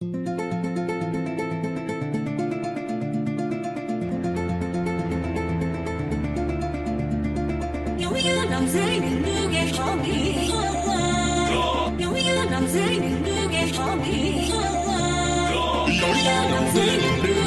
Dấu như nằm dưới biển đưa nghe khó nghĩ Dấu như nằm dưới biển đưa nghe khó nghĩ Dấu như nằm dưới biển đưa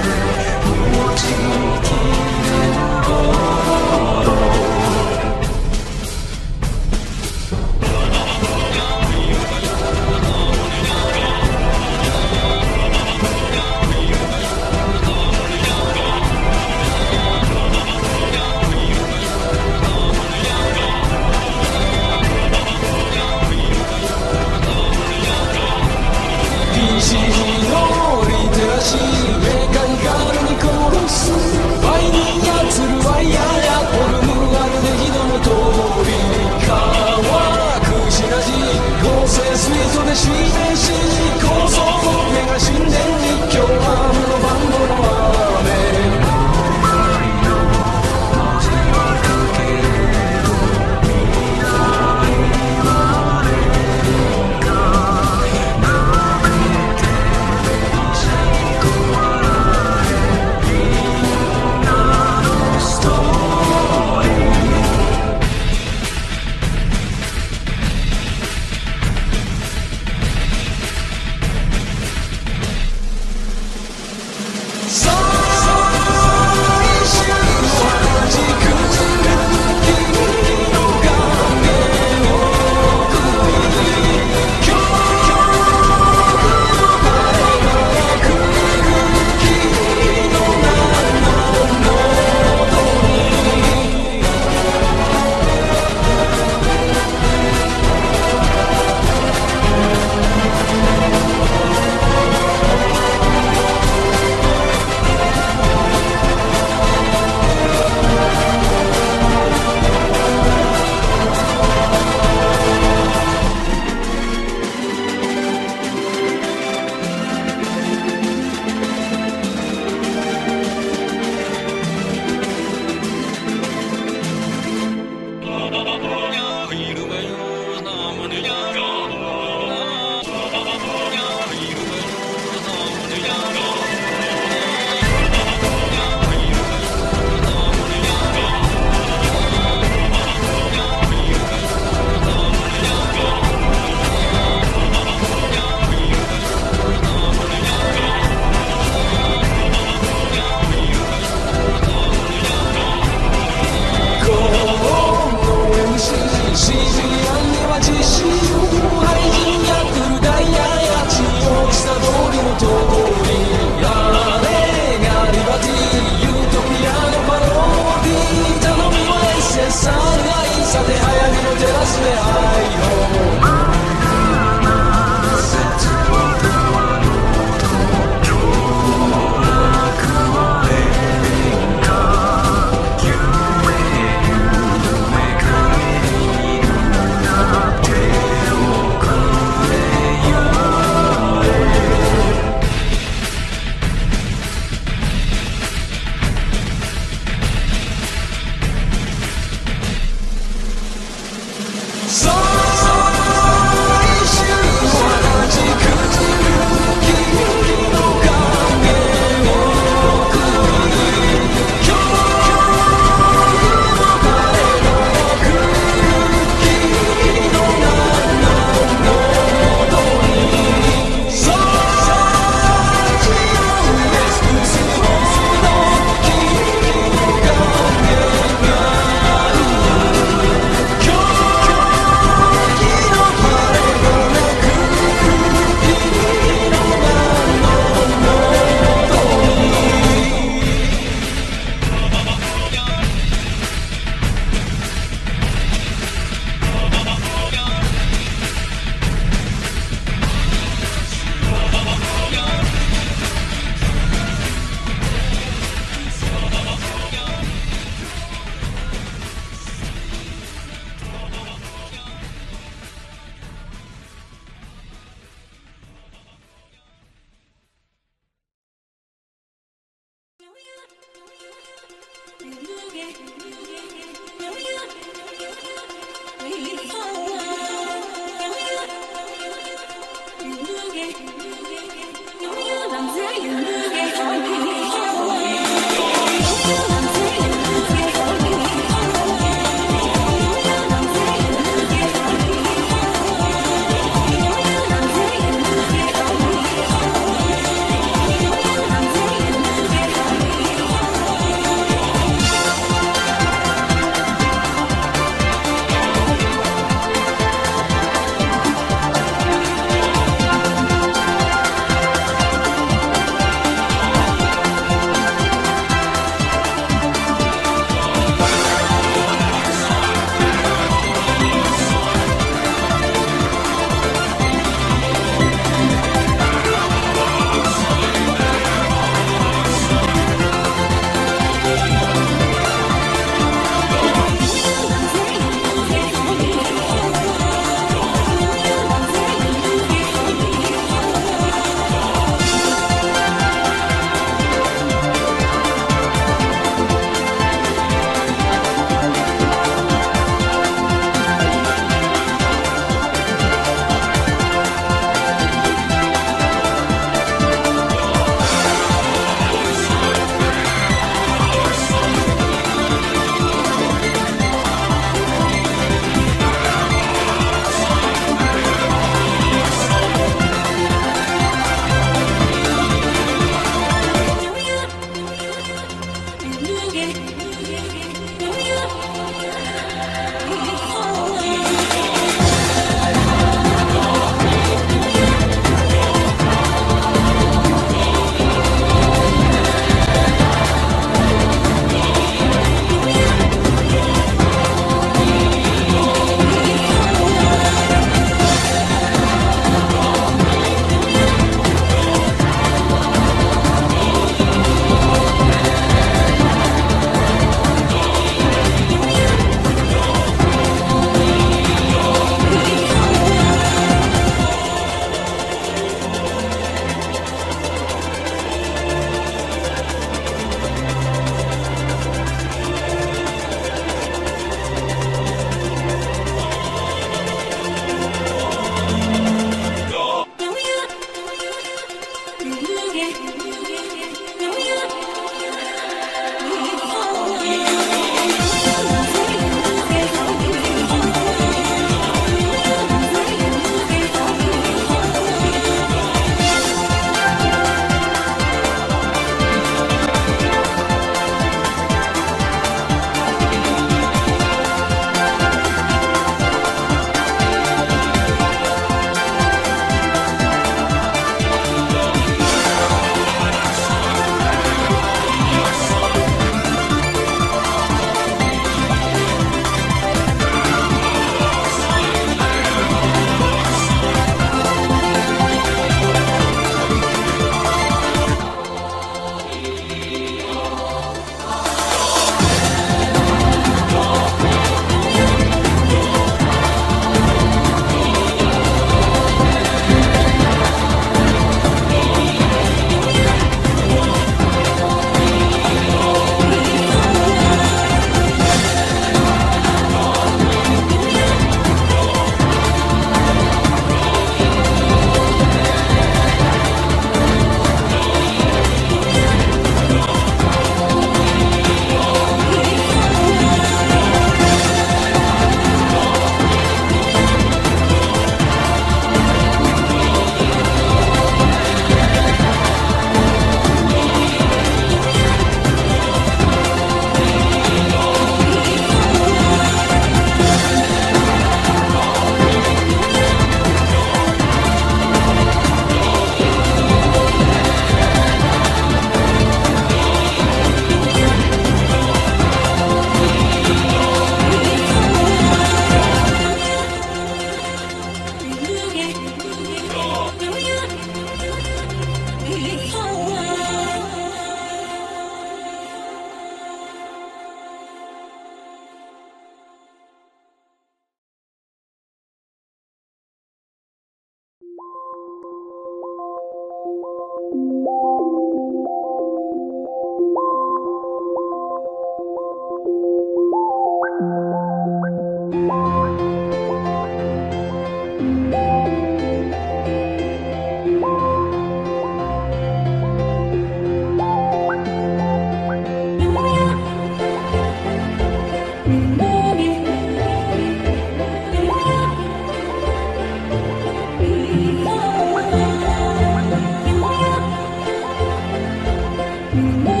Mm-hmm.